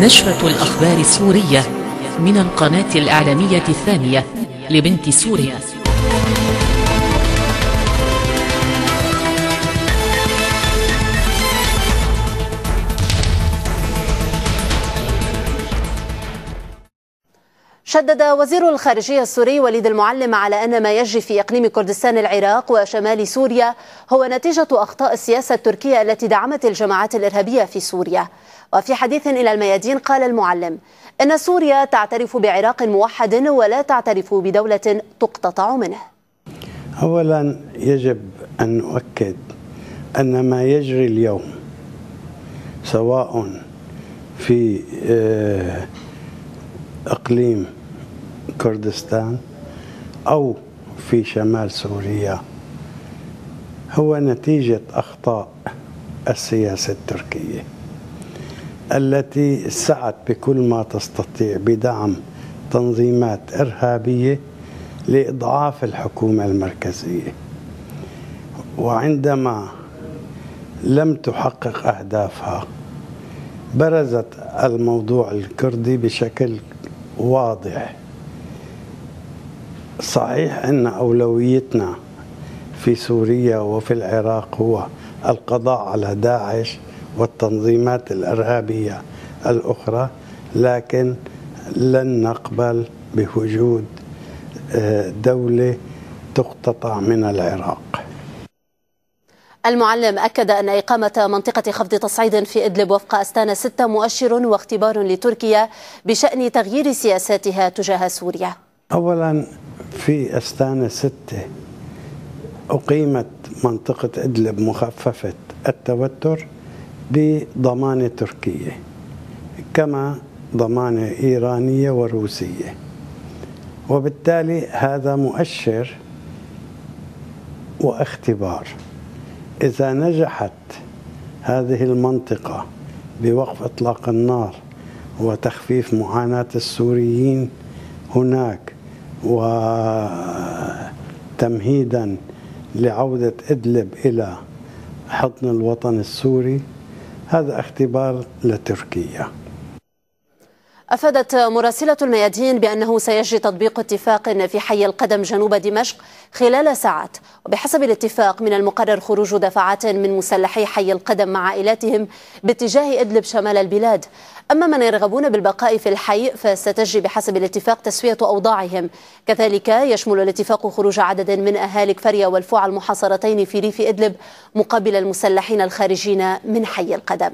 نشرة الأخبار السورية من القناة الإعلامية الثانية لبنت سوريا. شدد وزير الخارجية السوري وليد المعلم على أن ما يجري في إقليم كردستان العراق وشمال سوريا هو نتيجة أخطاء السياسة التركية التي دعمت الجماعات الإرهابية في سوريا. وفي حديث إلى الميادين قال المعلم إن سوريا تعترف بعراق موحد ولا تعترف بدولة تقتطع منه. أولا يجب أن نؤكد أن ما يجري اليوم سواء في إقليم كردستان أو في شمال سوريا هو نتيجة أخطاء السياسة التركية. التي سعت بكل ما تستطيع بدعم تنظيمات إرهابية لإضعاف الحكومة المركزية. وعندما لم تحقق أهدافها برزت الموضوع الكردي بشكل واضح. صحيح إن أولويتنا في سوريا وفي العراق هو القضاء على داعش والتنظيمات الإرهابية الأخرى لكن لن نقبل بوجود دولة تقتطع من العراق. المعلم أكد أن إقامة منطقة خفض تصعيد في إدلب وفق أستانا ستة مؤشر واختبار لتركيا بشأن تغيير سياساتها تجاه سوريا. أولا في أستانا ستة أقيمت منطقة إدلب مخففة التوتر. بضمانة تركية كما ضمانة إيرانية وروسية. وبالتالي هذا مؤشر واختبار. إذا نجحت هذه المنطقة بوقف إطلاق النار وتخفيف معاناة السوريين هناك وتمهيدا لعودة إدلب إلى حضن الوطن السوري هذا اختبار لتركيا. أفادت مراسلة الميادين بأنه سيجري تطبيق اتفاق في حي القدم جنوب دمشق خلال ساعات. وبحسب الاتفاق من المقرر خروج دفعات من مسلحي حي القدم مع عائلاتهم باتجاه إدلب شمال البلاد. أما من يرغبون بالبقاء في الحي فستجري بحسب الاتفاق تسوية أوضاعهم. كذلك يشمل الاتفاق خروج عدد من أهالي كفريا والفوع المحاصرتين في ريف إدلب مقابل المسلحين الخارجين من حي القدم.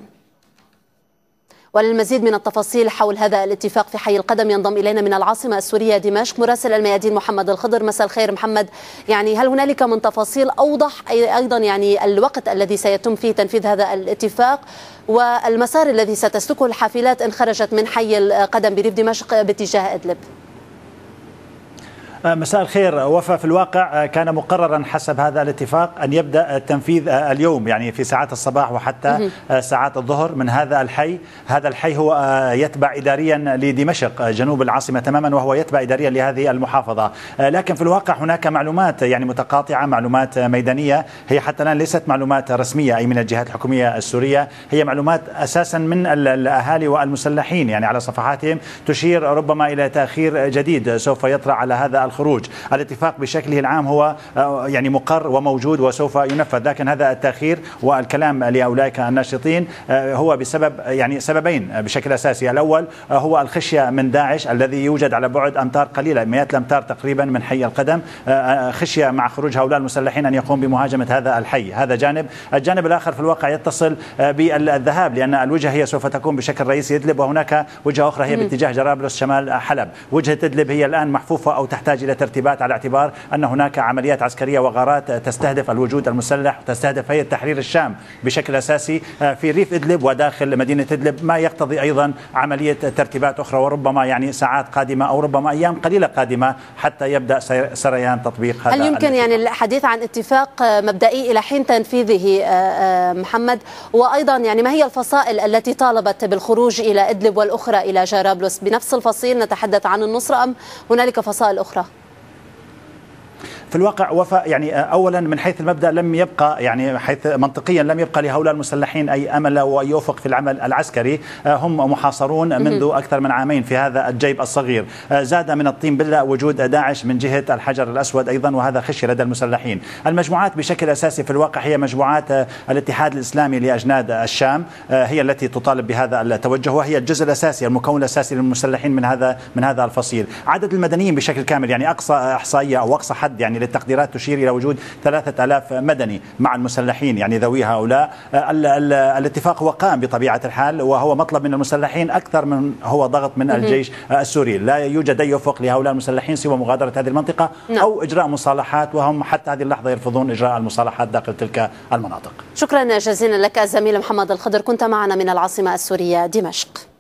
وللمزيد من التفاصيل حول هذا الاتفاق في حي القدم ينضم إلينا من العاصمة السورية دمشق مراسل الميادين محمد الخضر. مساء الخير محمد. يعني هل هنالك من تفاصيل أوضح أيضا يعني الوقت الذي سيتم فيه تنفيذ هذا الاتفاق والمسار الذي ستسلكه الحافلات إن خرجت من حي القدم بريف دمشق باتجاه أدلب؟ مساء الخير. وفى في الواقع كان مقررا حسب هذا الاتفاق أن يبدأ التنفيذ اليوم يعني في ساعات الصباح وحتى ساعات الظهر من هذا الحي، هذا الحي هو يتبع اداريا لدمشق جنوب العاصمة تماما وهو يتبع اداريا لهذه المحافظة، لكن في الواقع هناك معلومات يعني متقاطعة، معلومات ميدانية. هي حتى الآن ليست معلومات رسمية أي من الجهات الحكومية السورية، هي معلومات أساسا من الأهالي والمسلحين يعني على صفحاتهم. تشير ربما إلى تأخير جديد سوف يطرأ على هذا الخروج. الاتفاق بشكله العام هو يعني مقر وموجود وسوف ينفذ لكن هذا التأخير والكلام لأولئك الناشطين هو بسبب يعني سببين بشكل أساسي. الأول هو الخشية من داعش الذي يوجد على بعد أمتار قليلة مئات الأمتار تقريبا من حي القدم خشية مع خروج هؤلاء المسلحين أن يقوم بمهاجمة هذا الحي. هذا جانب. الجانب الآخر في الواقع يتصل بالذهاب لأن الوجهة هي سوف تكون بشكل رئيسي إدلب وهناك وجهة أخرى هي باتجاه جرابلس شمال حلب. وجهة إدلب هي الآن محفوفة أو تحتاج إلى ترتيبات على اعتبار أن هناك عمليات عسكرية وغارات تستهدف الوجود المسلح وتستهدف هيئة تحرير الشام بشكل أساسي في ريف إدلب وداخل مدينة إدلب ما يقتضي أيضا عملية ترتيبات أخرى وربما يعني ساعات قادمة أو ربما أيام قليلة قادمة حتى يبدأ سريان تطبيق هذا هل يمكن يعني الحديث عن اتفاق مبدئي إلى حين تنفيذه محمد؟ وأيضا يعني ما هي الفصائل التي طالبت بالخروج إلى إدلب والأخرى إلى جرابلس؟ بنفس الفصيل نتحدث عن النصره أم هنالك فصائل أخرى؟ في الواقع وفاء يعني اولا من حيث المبدأ لم يبقى يعني حيث منطقيا لم يبقى لهؤلاء المسلحين أي أمل واي افق في العمل العسكري. هم محاصرون منذ أكثر من عامين في هذا الجيب الصغير. زاد من الطين بله وجود داعش من جهة الحجر الأسود أيضا وهذا خشي لدى المسلحين. المجموعات بشكل أساسي في الواقع هي مجموعات الاتحاد الإسلامي لأجناد الشام هي التي تطالب بهذا التوجه وهي الجزء الأساسي المكون الأساسي للمسلحين من هذا من هذا الفصيل. عدد المدنيين بشكل كامل يعني أقصى إحصائية أو أقصى حد يعني للتقديرات تشير إلى وجود 3000 مدني مع المسلحين يعني ذوي هؤلاء. ال ال الاتفاق هو قام بطبيعة الحال وهو مطلب من المسلحين أكثر من هو ضغط من الجيش السوري. لا يوجد أي افق لهؤلاء المسلحين سوى مغادرة هذه المنطقة نعم. أو إجراء مصالحات وهم حتى هذه اللحظة يرفضون إجراء المصالحات داخل تلك المناطق. شكرا جزيلا لك الزميل محمد الخضر كنت معنا من العاصمة السورية دمشق.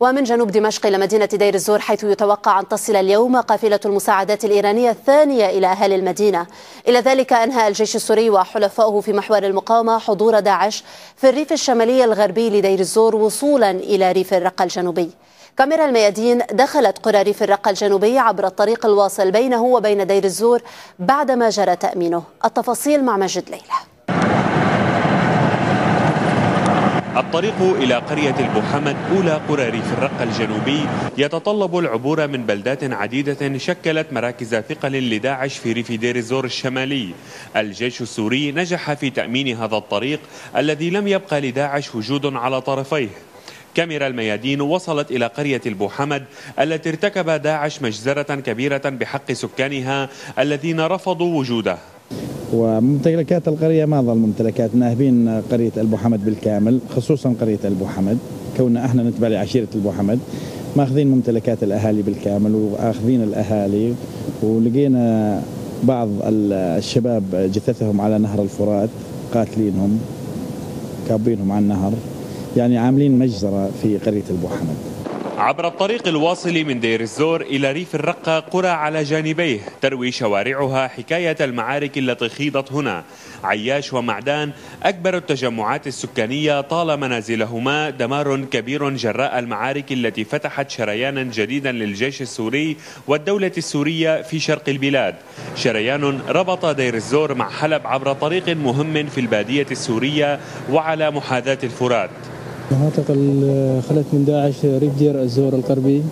ومن جنوب دمشق إلى مدينة دير الزور حيث يتوقع أن تصل اليوم قافلة المساعدات الإيرانية الثانية إلى أهالي المدينة. إلى ذلك أنهى الجيش السوري وحلفائه في محور المقاومة حضور داعش في الريف الشمالي الغربي لدير الزور وصولا إلى ريف الرقة الجنوبي. كاميرا الميادين دخلت قرى ريف الرقة الجنوبي عبر الطريق الواصل بينه وبين دير الزور بعدما جرى تأمينه. التفاصيل مع مجد ليلى. الطريق إلى قرية البوحمد أولى قرى ريف الرقة الجنوبي يتطلب العبور من بلدات عديدة شكلت مراكز ثقل لداعش في ريف دير الزور الشمالي. الجيش السوري نجح في تأمين هذا الطريق الذي لم يبقى لداعش وجود على طرفيه. كاميرا الميادين وصلت إلى قرية البوحمد التي ارتكب داعش مجزرة كبيرة بحق سكانها الذين رفضوا وجوده. وممتلكات القرية ما ظل ممتلكات. ناهبين قرية أبو حمد بالكامل خصوصا قرية أبو حمد. كوننا إحنا نتبع لعشيرة أبو حمد ماخذين ممتلكات الأهالي بالكامل وآخذين الأهالي ولقينا بعض الشباب جثثهم على نهر الفرات قاتلينهم كابينهم على النهر يعني عاملين مجزرة في قرية أبو حمد. عبر الطريق الواصل من دير الزور إلى ريف الرقة قرى على جانبيه تروي شوارعها حكاية المعارك التي خيضت هنا. عياش ومعدان أكبر التجمعات السكانية طال منازلهما دمار كبير جراء المعارك التي فتحت شريانا جديدا للجيش السوري والدولة السورية في شرق البلاد. شريان ربط دير الزور مع حلب عبر طريق مهم في البادية السورية وعلى محاذاة الفرات. مناطق خلت من داعش ريف دير الزور الغربي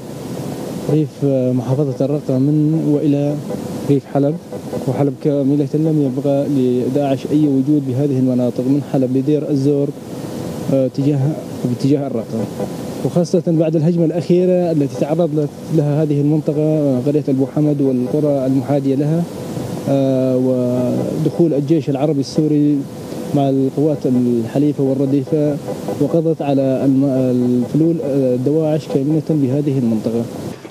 ريف محافظة الرقة من وإلى ريف حلب. وحلب كاملة لم يبقى لداعش أي وجود بهذه المناطق من حلب لدير الزور آه، تجاه باتجاه الرقة. وخاصة بعد الهجمة الأخيرة التي تعرض لها هذه المنطقة قرية أبو حمد والقرى المحادية لها آه، ودخول الجيش العربي السوري مع القوات الحليفة والرديفة وقضت على الفلول الدواعش كاملة بهذه المنطقة.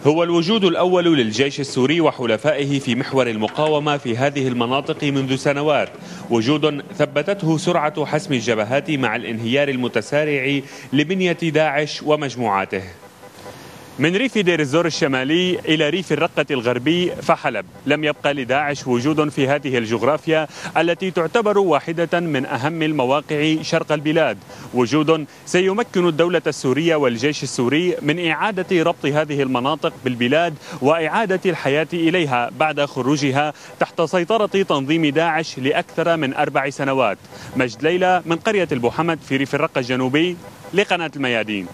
هو الوجود الأول للجيش السوري وحلفائه في محور المقاومة في هذه المناطق منذ سنوات. وجود ثبتته سرعة حسم الجبهات مع الانهيار المتسارع لبنية داعش ومجموعاته. من ريف دير الزور الشمالي إلى ريف الرقة الغربي فحلب. لم يبقى لداعش وجود في هذه الجغرافيا التي تعتبر واحدة من أهم المواقع شرق البلاد. وجود سيمكن الدولة السورية والجيش السوري من إعادة ربط هذه المناطق بالبلاد وإعادة الحياة إليها بعد خروجها تحت سيطرة تنظيم داعش لأكثر من أربع سنوات. مجد ليلى من قرية البوحمد في ريف الرقة الجنوبي لقناة الميادين.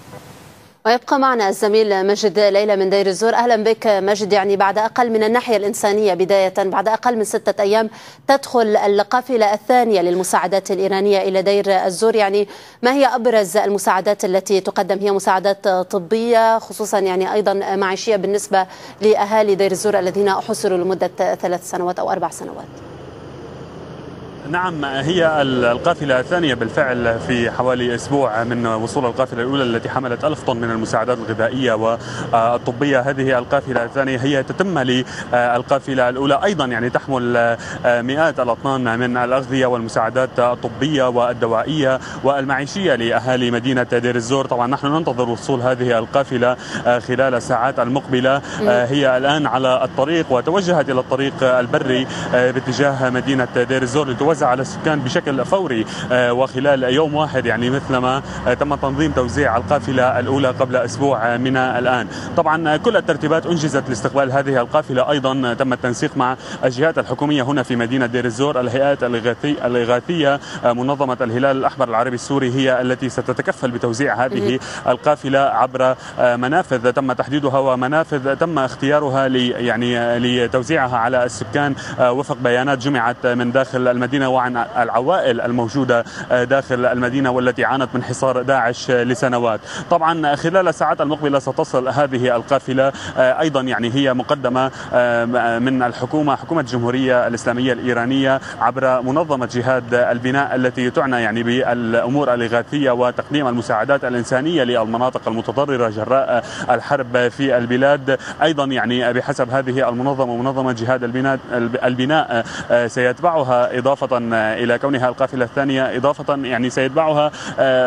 ويبقى معنا الزميل مجد ليلى من دير الزور. أهلا بك مجد. يعني بعد أقل من الناحية الإنسانية بداية بعد أقل من ستة أيام تدخل القافلة الثانية للمساعدات الإيرانية إلى دير الزور. يعني ما هي أبرز المساعدات التي تقدم؟ هي مساعدات طبية خصوصا يعني أيضا معيشية بالنسبة لأهالي دير الزور الذين حصروا لمدة ثلاث سنوات أو أربع سنوات. نعم هي القافلة الثانية بالفعل في حوالي أسبوع من وصول القافلة الأولى التي حملت ألف طن من المساعدات الغذائية والطبية. هذه القافلة الثانية هي تتم للقافلة الأولى. أيضا يعني تحمل مئات الأطنان من الأغذية والمساعدات الطبية والدوائية والمعيشية لأهالي مدينة دير الزور. طبعا نحن ننتظر وصول هذه القافلة خلال الساعات المقبلة. هي الآن على الطريق وتوجهت إلى الطريق البري باتجاه مدينة دير الزور لتوزع توزع على السكان بشكل فوري وخلال يوم واحد يعني مثلما تم تنظيم توزيع القافلة الأولى قبل أسبوع من الآن. طبعا كل الترتيبات أنجزت لاستقبال هذه القافلة. أيضا تم التنسيق مع الجهات الحكومية هنا في مدينة دير الزور الهيئات الإغاثية منظمة الهلال الأحمر العربي السوري هي التي ستتكفل بتوزيع هذه القافلة عبر منافذ تم تحديدها ومنافذ تم اختيارها لي يعني لتوزيعها على السكان وفق بيانات جمعت من داخل المدينة وعن العوائل الموجودة داخل المدينة والتي عانت من حصار داعش لسنوات. طبعا خلال الساعات المقبلة ستصل هذه القافلة أيضا يعني هي مقدمة من الحكومة حكومة الجمهورية الإسلامية الإيرانية عبر منظمة جهاد البناء التي تعنى يعني بالأمور الإغاثية وتقديم المساعدات الإنسانية للمناطق المتضررة جراء الحرب في البلاد. أيضا يعني بحسب هذه المنظمة منظمة جهاد البناء البناء سيتبعها إضافة إلى كونها القافلة الثانية إضافة يعني سيتبعها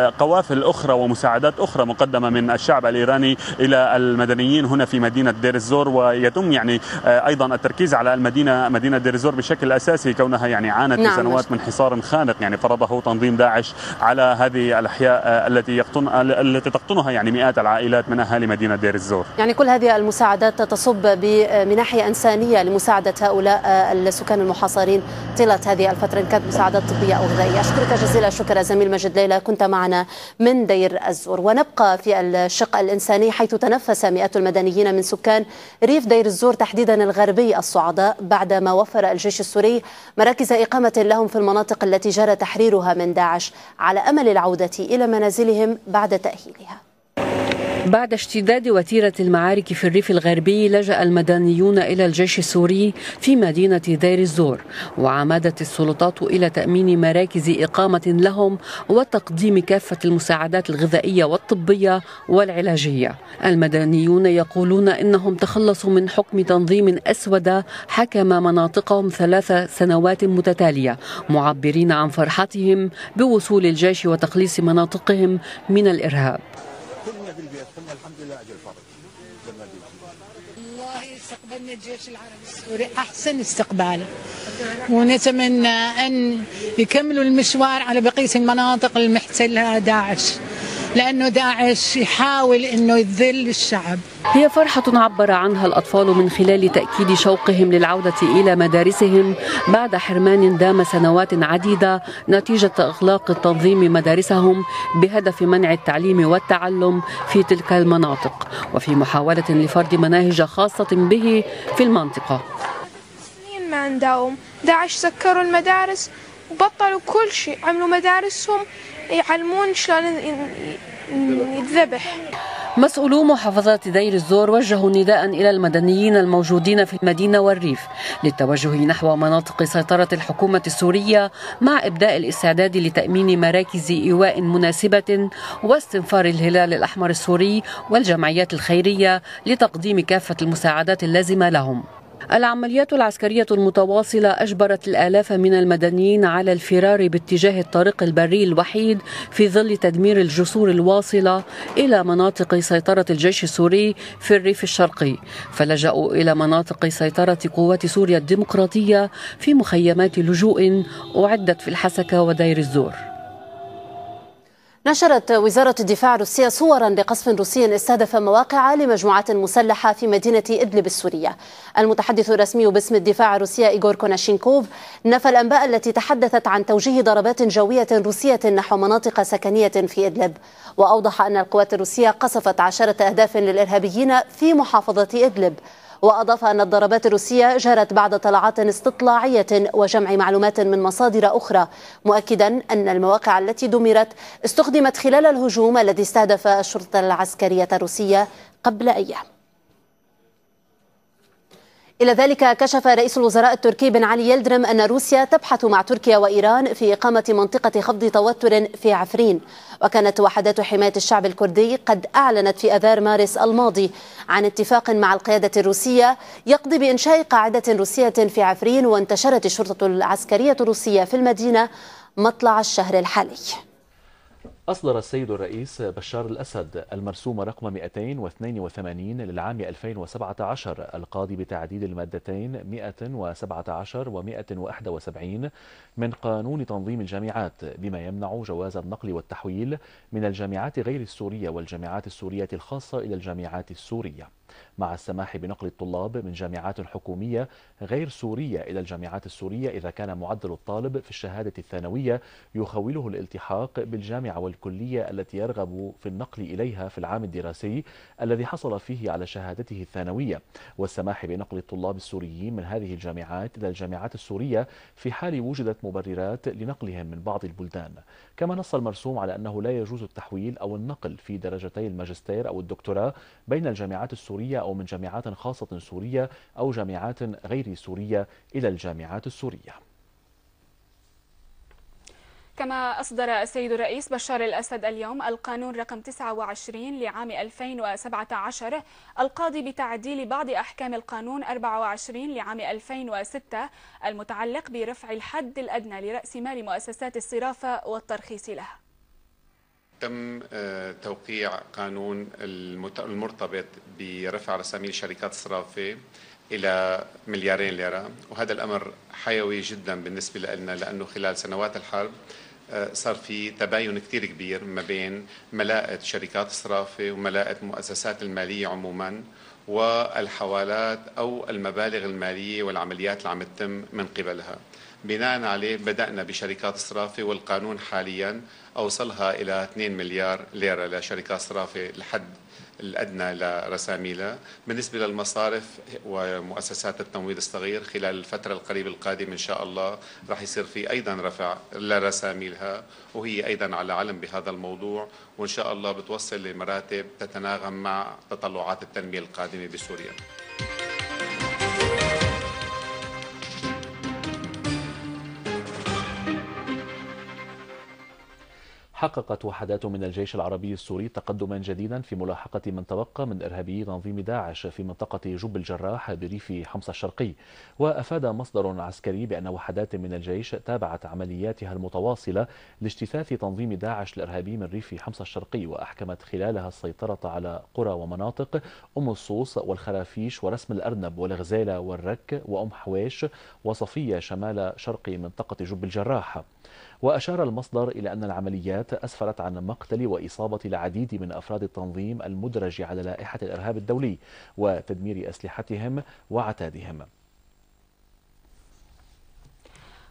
قوافل أخرى ومساعدات أخرى مقدمة من الشعب الإيراني إلى المدنيين هنا في مدينة دير الزور ويتم يعني أيضا التركيز على المدينة مدينة دير الزور بشكل أساسي كونها يعني عانت نعم لسنوات من حصار خانق يعني فرضه تنظيم داعش على هذه الأحياء التي يقطن التي تقطنها يعني مئات العائلات من أهالي مدينة دير الزور. يعني كل هذه المساعدات تصب من ناحية إنسانية لمساعدة هؤلاء السكان المحاصرين طيلة هذه الفترة. إن كانت مساعدات طبية أو غذائية. أشكرك جزيل الشكر زميل مجد ليلى. كنت معنا من دير الزور. ونبقى في الشق الإنساني حيث تنفس مئات المدنيين من سكان ريف دير الزور تحديدا الغربي الصعداء بعدما وفر الجيش السوري مراكز إقامة لهم في المناطق التي جرى تحريرها من داعش على أمل العودة إلى منازلهم بعد تأهيلها. بعد اشتداد وتيرة المعارك في الريف الغربي لجأ المدنيون إلى الجيش السوري في مدينة دير الزور وعمدت السلطات إلى تأمين مراكز إقامة لهم وتقديم كافة المساعدات الغذائية والطبية والعلاجية. المدنيون يقولون إنهم تخلصوا من حكم تنظيم أسود حكم مناطقهم ثلاث سنوات متتالية معبرين عن فرحتهم بوصول الجيش وتخليص مناطقهم من الإرهاب الحمد لله أجل فرج والله استقبلنا الجيش العربي السوري أحسن استقبال ونتمنى أن يكملوا المشوار على بقية المناطق المحتلها داعش. لأنه داعش يحاول أنه يذل الشعب. هي فرحة عبر عنها الأطفال من خلال تأكيد شوقهم للعودة إلى مدارسهم بعد حرمان دام سنوات عديدة نتيجة إغلاق التنظيم مدارسهم بهدف منع التعليم والتعلم في تلك المناطق وفي محاولة لفرض مناهج خاصة به في المنطقة. ما نداوم داعش سكروا المدارس وبطلوا كل شيء عملوا مدارسهم يعلمون شلون يتذبح. مسؤولو محافظات دير الزور وجهوا نداء إلى المدنيين الموجودين في المدينة والريف للتوجه نحو مناطق سيطرة الحكومة السورية مع إبداء الاستعداد لتأمين مراكز إيواء مناسبة واستنفار الهلال الأحمر السوري والجمعيات الخيرية لتقديم كافة المساعدات اللازمة لهم. العمليات العسكرية المتواصلة أجبرت الآلاف من المدنيين على الفرار باتجاه الطريق البري الوحيد في ظل تدمير الجسور الواصلة إلى مناطق سيطرة الجيش السوري في الريف الشرقي. فلجأوا إلى مناطق سيطرة قوات سوريا الديمقراطية في مخيمات لجوء أعدت في الحسكة ودير الزور. نشرت وزارة الدفاع الروسية صورا لقصف روسي استهدف مواقع لمجموعات مسلحة في مدينة إدلب السورية. المتحدث الرسمي باسم الدفاع الروسية إيغور كوناشينكوف نفى الأنباء التي تحدثت عن توجيه ضربات جوية روسية نحو مناطق سكنية في إدلب. وأوضح أن القوات الروسية قصفت عشرة أهداف للإرهابيين في محافظة إدلب. وأضاف أن الضربات الروسية جرت بعد طلعات استطلاعية وجمع معلومات من مصادر أخرى مؤكدا أن المواقع التي دمرت استخدمت خلال الهجوم الذي استهدف الشرطة العسكرية الروسية قبل أيام. إلى ذلك كشف رئيس الوزراء التركي بن علي يلدرم أن روسيا تبحث مع تركيا وإيران في إقامة منطقة خفض توتر في عفرين. وكانت وحدات حماية الشعب الكردي قد أعلنت في أذار مارس الماضي عن اتفاق مع القيادة الروسية يقضي بإنشاء قاعدة روسية في عفرين وانتشرت الشرطة العسكرية الروسية في المدينة مطلع الشهر الحالي. أصدر السيد الرئيس بشار الأسد المرسوم رقم 282 للعام 2017 القاضي بتعديل المادتين 117 و 171 من قانون تنظيم الجامعات بما يمنع جواز النقل والتحويل من الجامعات غير السورية والجامعات السورية الخاصة إلى الجامعات السورية. مع السماح بنقل الطلاب من جامعات حكومية غير سورية إلى الجامعات السورية إذا كان معدل الطالب في الشهادة الثانوية يخوله الالتحاق بالجامعة والكلية التي يرغب في النقل إليها في العام الدراسي الذي حصل فيه على شهادته الثانوية. والسماح بنقل الطلاب السوريين من هذه الجامعات إلى الجامعات السورية في حال وجدت مبررات لنقلهم من بعض البلدان. كما نص المرسوم على أنه لا يجوز التحويل أو النقل في درجتي الماجستير أو الدكتوراه بين الجامعات السورية أو من جامعات خاصة سورية أو جامعات غير سورية إلى الجامعات السورية. كما أصدر السيد الرئيس بشار الأسد اليوم القانون رقم 29 لعام 2017 القاضي بتعديل بعض أحكام القانون 24 لعام 2006 المتعلق برفع الحد الأدنى لرأس مال مؤسسات الصرافة والترخيص لها. تم آه، توقيع قانون المرتبط برفع رساميل شركات الصرافة إلى مليارين ليرة. وهذا الأمر حيوي جدا بالنسبة لنا لأنه خلال سنوات الحرب آه، صار في تباين كثير كبير ما بين ملاءة شركات الصرافة وملاءة المؤسسات المالية عموما. والحوالات أو المبالغ المالية والعمليات اللي عم تتم من قبلها. بناء عليه بدأنا بشركات الصرافة والقانون حاليا أوصلها إلى 2 مليار ليرة لشركات الصرافة لحد الأدنى لرساميلها بالنسبة للمصارف ومؤسسات التمويل الصغير خلال الفترة القريبة القادمة إن شاء الله راح يصير في أيضا رفع لرساميلها وهي أيضا على علم بهذا الموضوع. وإن شاء الله بتوصل لمراتب تتناغم مع تطلعات التنمية القادمة بسوريا. حققت وحدات من الجيش العربي السوري تقدما جديدا في ملاحقة من تبقى من إرهابي تنظيم داعش في منطقة جب الجراح بريف حمص الشرقي. وأفاد مصدر عسكري بأن وحدات من الجيش تابعت عملياتها المتواصلة لاجتثاث تنظيم داعش الإرهابي من ريف حمص الشرقي وأحكمت خلالها السيطرة على قرى ومناطق أم الصوص والخرافيش ورسم الأرنب والغزالة والرك وأم حويش وصفية شمال شرق منطقة جب الجراح. وأشار المصدر إلى أن العمليات أسفرت عن مقتل وإصابة العديد من أفراد التنظيم المدرج على لائحة الإرهاب الدولي وتدمير أسلحتهم وعتادهم.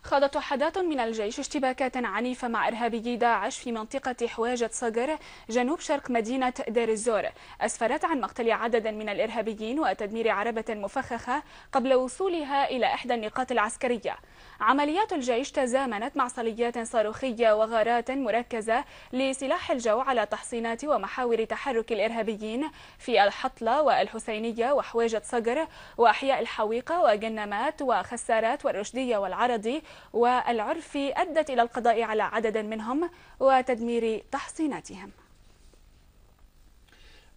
خاضت وحدات من الجيش اشتباكات عنيفة مع إرهابيي داعش في منطقة حواجة صقر جنوب شرق مدينة دير الزور. أسفرت عن مقتل عدد من الإرهابيين وتدمير عربة مفخخة قبل وصولها إلى إحدى النقاط العسكرية. عمليات الجيش تزامنت مع صليات صاروخية وغارات مركزة لسلاح الجو على تحصينات ومحاور تحرك الإرهابيين في الحطلة والحسينية وحواجة صقر وأحياء الحويقة وجنمات وخسارات والرشدية والعرضي والعرفي أدت إلى القضاء على عدد منهم وتدمير تحصيناتهم.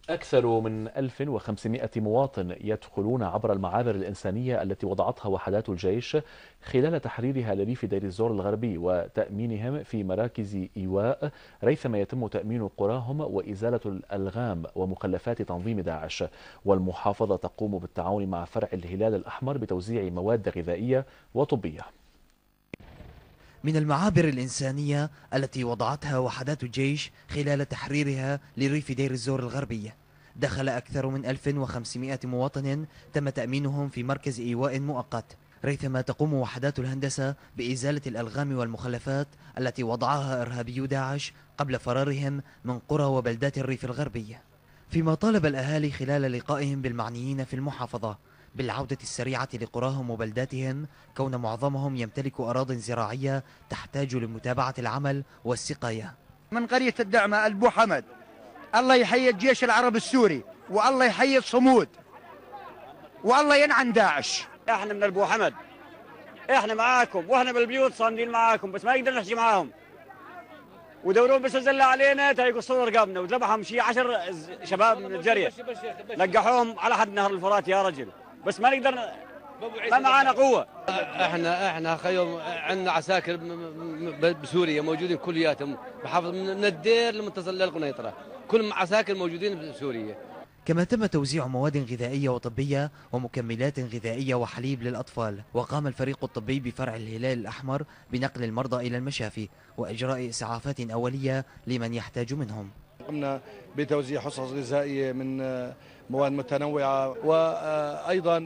أكثر من 1500 مواطن يدخلون عبر المعابر الإنسانية التي وضعتها وحدات الجيش خلال تحريرها لريف دير الزور الغربي وتأمينهم في مراكز إيواء ريثما يتم تأمين قراهم وإزالة الألغام ومخلفات تنظيم داعش. والمحافظة تقوم بالتعاون مع فرع الهلال الأحمر بتوزيع مواد غذائية وطبية. من المعابر الإنسانية التي وضعتها وحدات الجيش خلال تحريرها لريف دير الزور الغربية. دخل أكثر من 1500 مواطن تم تأمينهم في مركز إيواء مؤقت ريثما تقوم وحدات الهندسة بإزالة الألغام والمخلفات التي وضعها إرهابي داعش قبل فرارهم من قرى وبلدات الريف الغربية. فيما طالب الأهالي خلال لقائهم بالمعنيين في المحافظة بالعودة السريعة لقراهم وبلداتهم كون معظمهم يمتلك أراض زراعية تحتاج لمتابعة العمل والسقاية. من قرية الدعمة البو حمد. الله يحيي الجيش العربي السوري والله يحيي الصمود والله ينعن داعش. إحنا من البو حمد. إحنا معاكم وإحنا بالبيوت صامدين معاكم بس ما نقدر نحكي معاهم. ودورون بس زل علينا يقصون رقابنا وذبحهم شي عشر شباب من الجريه لقحوهم على حد نهر الفرات يا رجل. بس ما نقدر ما معانا قوة. إحنا إحنا خيوم عندنا عساكر بسوريا موجودين كلياتهم بحافظ من الدير لمتصل للقنيطرة. كل عساكر موجودين بسوريا. كما تم توزيع مواد غذائية وطبية ومكملات غذائية وحليب للأطفال وقام الفريق الطبي بفرع الهلال الأحمر بنقل المرضى إلى المشافي وإجراء إسعافات أولية لمن يحتاج منهم. قمنا بتوزيع حصص غذائية من مواد متنوعة وأيضا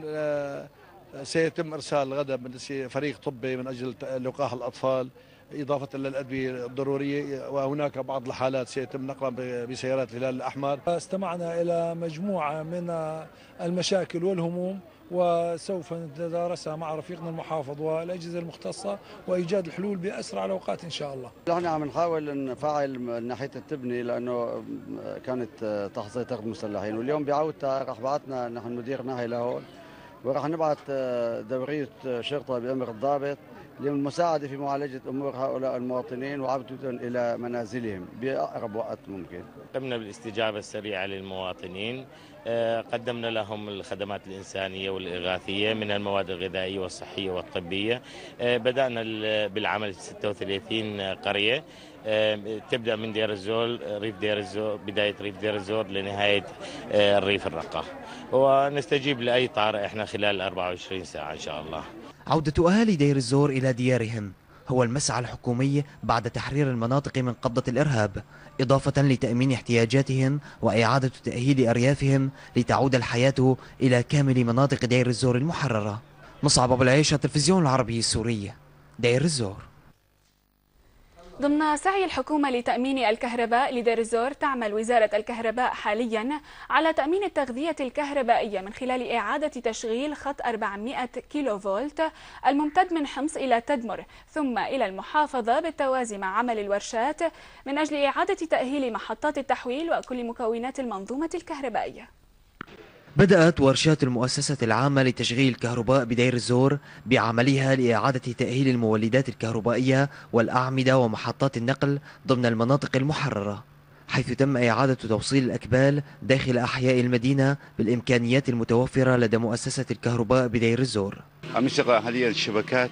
سيتم إرسال غدا فريق طبي من أجل لقاح الأطفال إضافة إلى الأدوية الضرورية وهناك بعض الحالات سيتم نقلها بسيارات الهلال الأحمر. استمعنا إلى مجموعة من المشاكل والهموم. وسوف نتدارسها مع رفيقنا المحافظ والأجهزة المختصة وإيجاد الحلول بأسرع الأوقات إن شاء الله. نحن عم نحاول نفعل من ناحية التبني لأنه كانت تحت سيطرة المسلحين واليوم بعودتها راح بعثنا نحن مدير ناهي لهون وراح نبعث دورية شرطة بأمر الضابط. للمساعدة في معالجة أمور هؤلاء المواطنين وعودتهم إلى منازلهم بأقرب وقت ممكن. قمنا بالاستجابة السريعة للمواطنين. قدمنا لهم الخدمات الإنسانية والإغاثية من المواد الغذائية والصحية والطبية. بدأنا بالعمل في 36 قرية. تبدأ من دير الزول ريف دير الزور بداية ريف دير الزور لنهاية الريف الرقة. ونستجيب لأي طارئ إحنا خلال 24 ساعة إن شاء الله. عودة أهالي دير الزور إلى ديارهم. هو المسعى الحكومي بعد تحرير المناطق من قبضة الإرهاب. إضافة لتأمين احتياجاتهم وإعادة تأهيل أريافهم لتعود الحياة إلى كامل مناطق دير الزور المحررة. مصعب أبو العيش التلفزيون العربي السوري. دير الزور. ضمن سعي الحكومة لتأمين الكهرباء لدير الزور تعمل وزارة الكهرباء حاليا على تأمين التغذية الكهربائية من خلال إعادة تشغيل خط 400 كيلو فولت الممتد من حمص إلى تدمر ثم إلى المحافظة بالتوازي مع عمل الورشات من أجل إعادة تأهيل محطات التحويل وكل مكونات المنظومة الكهربائية. بدأت ورشات المؤسسة العامة لتشغيل الكهرباء بدير الزور بعملها لإعادة تأهيل المولدات الكهربائية والأعمدة ومحطات النقل ضمن المناطق المحررة حيث تم إعادة توصيل الأكبال داخل أحياء المدينة بالإمكانيات المتوفرة لدى مؤسسة الكهرباء بدير الزور. عم نشتغل حاليا الشبكات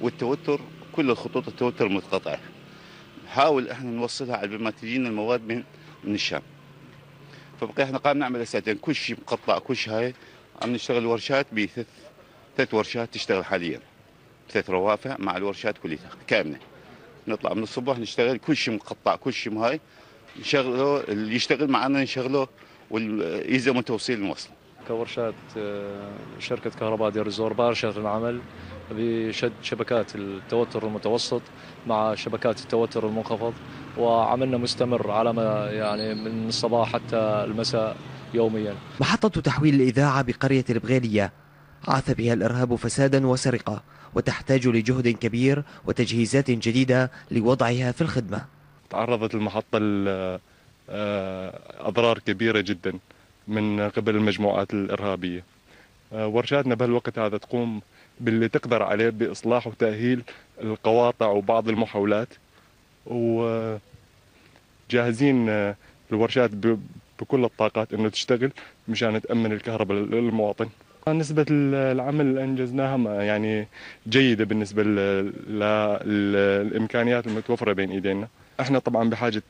والتوتر كل الخطوط التوتر متقطعة. نحاول إحنا نوصلها على ما تجينا المواد من من الشام. فبقي إحنا قام نعمل ساعتين كل شيء مقطع كل شيء هاي. عم نشتغل ورشات بثلاث ثلاث ورشات تشتغل حاليا. ثلاث روافع مع الورشات كلها كاملة. نطلع من الصبح نشتغل كل شيء مقطع كل شيء هاي. نشغله اللي يشتغل معنا نشغله ويلزم توصيل نوصله كورشات شركة كهرباء دير الزور بارشة العمل. بشد شبكات التوتر المتوسط مع شبكات التوتر المنخفض وعملنا مستمر على ما يعني من الصباح حتى المساء يوميا. محطة تحويل الإذاعة بقرية البغيلية عاث بها الإرهاب فسادا وسرقة وتحتاج لجهد كبير وتجهيزات جديدة لوضعها في الخدمة. تعرضت المحطة لأضرار كبيرة جدا من قبل المجموعات الإرهابية. ورشاتنا بهالوقت هذا تقوم باللي تقدر عليه بإصلاح وتأهيل القواطع وبعض المحاولات وجاهزين الورشات بكل الطاقات إنه تشتغل مشان تأمن الكهرباء للمواطن. نسبة العمل اللي أنجزناها يعني جيدة بالنسبة للامكانيات المتوفرة بين إيدينا. إحنا طبعا بحاجة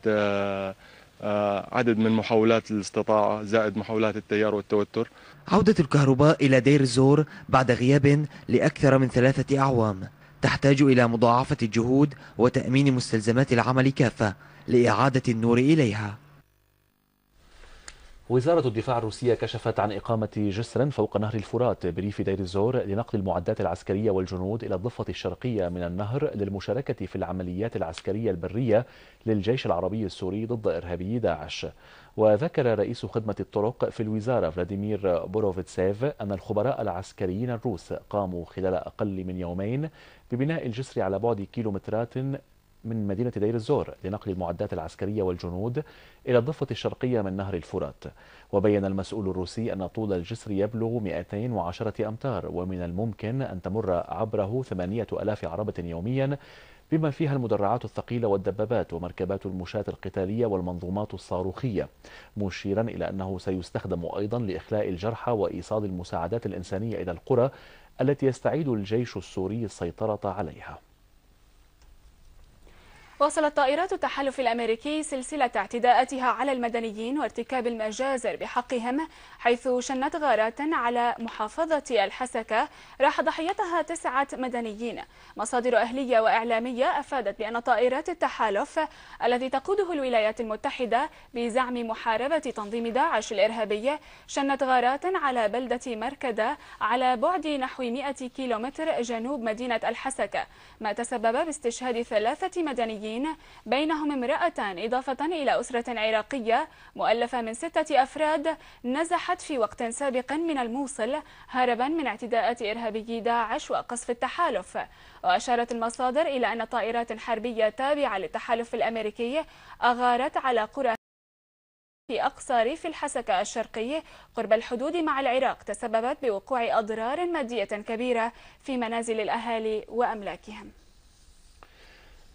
عدد من محاولات الاستطاعة زائد محاولات التيار والتوتر عودة الكهرباء إلى دير الزور بعد غياب لأكثر من ثلاثة أعوام. تحتاج إلى مضاعفة الجهود وتأمين مستلزمات العمل كافة لإعادة النور إليها. وزارة الدفاع الروسية كشفت عن إقامة جسر فوق نهر الفرات بريف دير الزور لنقل المعدات العسكرية والجنود إلى الضفة الشرقية من النهر للمشاركة في العمليات العسكرية البرية للجيش العربي السوري ضد إرهابي داعش. وذكر رئيس خدمة الطرق في الوزارة فلاديمير بوروفيتسيف أن الخبراء العسكريين الروس قاموا خلال أقل من يومين ببناء الجسر على بعد كيلومترات من مدينة دير الزور لنقل المعدات العسكرية والجنود إلى الضفة الشرقية من نهر الفرات. وبين المسؤول الروسي أن طول الجسر يبلغ 210 أمتار ومن الممكن أن تمر عبره 8000 عربة يوميا بما فيها المدرعات الثقيلة والدبابات ومركبات المشاة القتالية والمنظومات الصاروخية مشيرا إلى أنه سيستخدم أيضا لإخلاء الجرحى وإيصال المساعدات الإنسانية إلى القرى التي يستعيد الجيش السوري السيطرة عليها. واصلت طائرات التحالف الأمريكي سلسلة اعتداءاتها على المدنيين وارتكاب المجازر بحقهم حيث شنت غارات على محافظة الحسكة راح ضحيتها تسعة مدنيين. مصادر أهلية وإعلامية أفادت بأن طائرات التحالف الذي تقوده الولايات المتحدة بزعم محاربة تنظيم داعش الإرهابي شنت غارات على بلدة مركدة على بعد نحو 100 كيلومتر جنوب مدينة الحسكة ما تسبب باستشهاد ثلاثة مدنيين بينهم امرأتان إضافة إلى أسرة عراقية مؤلفة من ستة أفراد نزحت في وقت سابق من الموصل هربا من اعتداءات إرهابي داعش وقصف التحالف. وأشارت المصادر إلى أن طائرات حربية تابعة للتحالف الأمريكي أغارت على قرى في أقصى ريف الحسكة الشرقي قرب الحدود مع العراق تسببت بوقوع أضرار مادية كبيرة في منازل الأهالي وأملاكهم.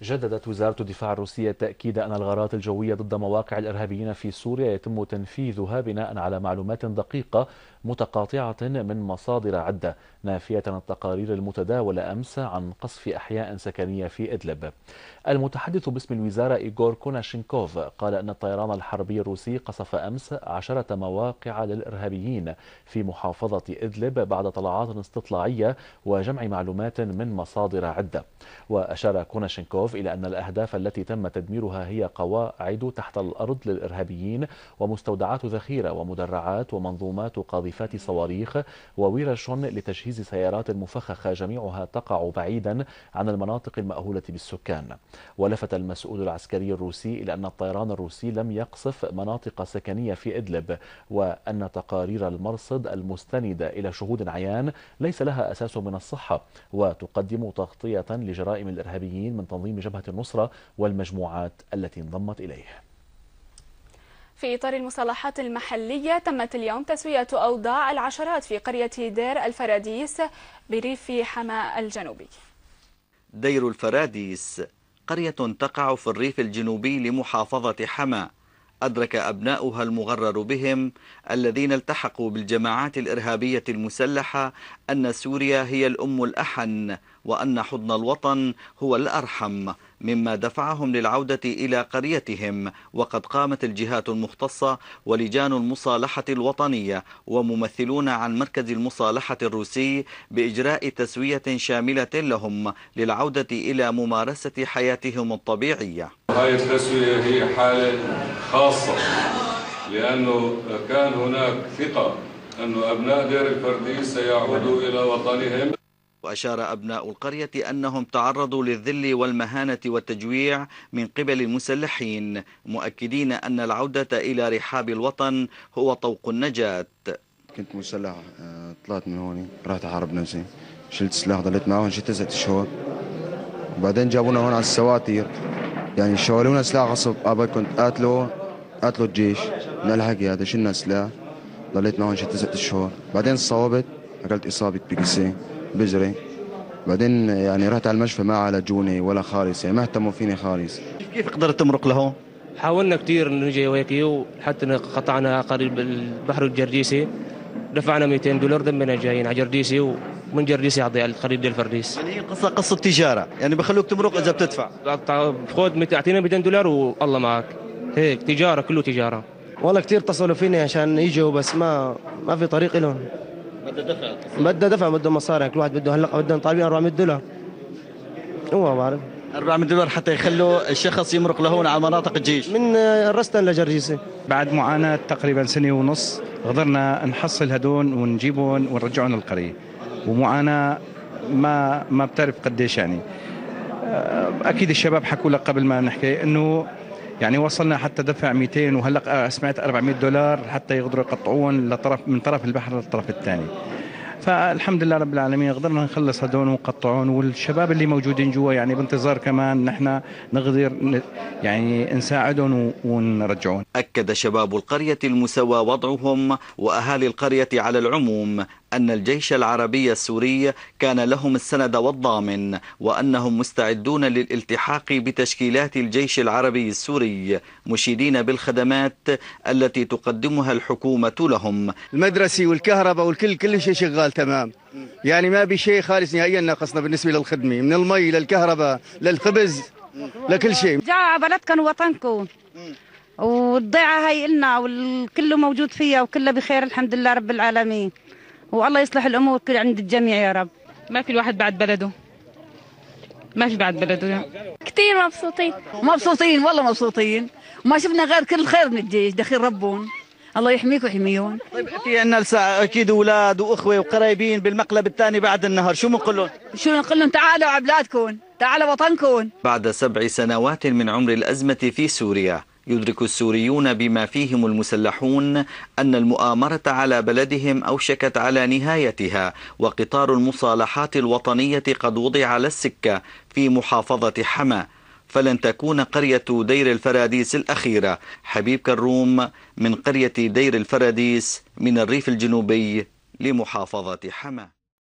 جددت وزارة الدفاع الروسية تأكيد أن الغارات الجوية ضد مواقع الإرهابيين في سوريا يتم تنفيذها بناء على معلومات دقيقة متقاطعة من مصادر عدة نافية التقارير المتداولة أمس عن قصف أحياء سكنية في إدلب. المتحدث باسم الوزارة إيغور كوناشينكوف قال أن الطيران الحربي الروسي قصف أمس عشرة مواقع للإرهابيين في محافظة إدلب بعد طلعات استطلاعية وجمع معلومات من مصادر عدة. وأشار كوناشينكوف إلى أن الأهداف التي تم تدميرها هي قواعد تحت الأرض للإرهابيين ومستودعات ذخيرة ومدرعات ومنظومات قاذفات صواريخ وورش لتجهيز سيارات مفخخة جميعها تقع بعيدا عن المناطق المأهولة بالسكان. ولفت المسؤول العسكري الروسي إلى أن الطيران الروسي لم يقصف مناطق سكنية في إدلب وأن تقارير المرصد المستندة إلى شهود عيان ليس لها أساس من الصحة وتقدم تغطية لجرائم الإرهابيين من تنظيم جبهة النصرة والمجموعات التي انضمت إليه. في إطار المصالحات المحلية تمت اليوم تسوية أوضاع العشرات في قرية دير الفراديس بريف حما الجنوبي. دير الفراديس قرية تقع في الريف الجنوبي لمحافظة حما. أدرك أبناؤها المغرر بهم الذين التحقوا بالجماعات الإرهابية المسلحة أن سوريا هي الأم الأحن وأن حضن الوطن هو الأرحم مما دفعهم للعودة إلى قريتهم. وقد قامت الجهات المختصة ولجان المصالحة الوطنية وممثلون عن مركز المصالحة الروسي بإجراء تسوية شاملة لهم للعودة إلى ممارسة حياتهم الطبيعية. هذه التسوية هي حالة خاصة لأنه كان هناك ثقة أن أبناء دير الفرديس سيعودوا إلى وطنهم. وأشار أبناء القرية أنهم تعرضوا للذل والمهانة والتجويع من قبل المسلحين مؤكدين أن العودة إلى رحاب الوطن هو طوق النجاة. كنت مسلح طلعت من هون رحت أحارب نفسي. شلت سلاح ضليت معهم شي تسعة شهور. وبعدين جابونا هون على السواتير. يعني شغلونا سلاح غصب قبل كنت قاتلوا قاتلوا الجيش. من الحكي هذا شلنا سلاح. ضليت معهم شي تسعة شهور. بعدين صوبت أكلت إصابة بيكسي بجري. بعدين يعني رحت على المشفى ما عالجوني ولا خالص يعني ما اهتموا فيني خالص. كيف قدرت تمرق لهون؟ حاولنا كثير نجي وهيك وحتى قطعنا قريب البحر الجرديسي. دفعنا 200 دولار دمنا جايين على جرديسي ومن جرديسي على قريب ديال الفرديس. يعني هي قصه قصة تجارة. يعني بخلوك تمرق إذا بتدفع. خذ أعطينا 200 دولار والله معك. هيك تجارة كله تجارة. والله كثير اتصلوا فيني عشان يجوا بس ما ما في طريق لهم بده دفع. بده دفع بده مصاري. كل واحد بده هلأ بدهم طالبين 400 دولار. هو ما بعرف. 400 دولار حتى يخلوا الشخص يمرق لهون على مناطق الجيش. من رستن لجرجيسي. بعد معاناة تقريبا سنة ونص قدرنا نحصل هدول ونجيبهم ونرجعهم للقرية. ومعاناة ما ما بتعرف قديش يعني. أكيد الشباب حكوا لك قبل ما نحكي إنه يعني وصلنا حتى دفع 200 وهلا سمعت 400 دولار حتى يقدروا يقطعون لطرف من طرف البحر للطرف الثاني. فالحمد لله رب العالمين قدرنا نخلص هدول ونقطعون والشباب اللي موجودين جوا يعني بانتظار كمان نحن نقدر يعني نساعدهم ونرجعون أكد شباب القرية المساواة وضعهم وأهالي القرية على العموم أن الجيش العربي السوري كان لهم السند والضامن وأنهم مستعدون للالتحاق بتشكيلات الجيش العربي السوري مشيدين بالخدمات التي تقدمها الحكومة لهم. المدرسي والكهرباء والكل كل شيء شغال تمام. يعني ما بشيء خالص نهائيا ناقصنا بالنسبة للخدمة من المي للكهرباء للخبز لكل شيء. جاء بلدكم وطنكم. والضيعة هاي إلنا والكل موجود فيها وكله بخير الحمد لله رب العالمين. والله يصلح الأمور كل عند الجميع يا رب. ما في الواحد بعد بلده؟ ما في بعد بلده كثير مبسوطين. مبسوطين والله مبسوطين. ما شفنا غير كل خير من الجيش دخيل ربون الله يحميك ويحميهم. طيب في عندنا لسه أكيد أولاد وأخوة وقرايبين بالمقلب الثاني بعد النهر شو بنقول لهم؟ شو نقول لهم؟ تعالوا على بلادكم تعالوا وطنكم. بعد سبع سنوات من عمر الأزمة في سوريا يدرك السوريون بما فيهم المسلحون أن المؤامرة على بلدهم أوشكت على نهايتها وقطار المصالحات الوطنية قد وضع على السكة في محافظة حماة. فلن تكون قرية دير الفراديس الأخيرة. حبيب كروم من قرية دير الفراديس من الريف الجنوبي لمحافظة حما.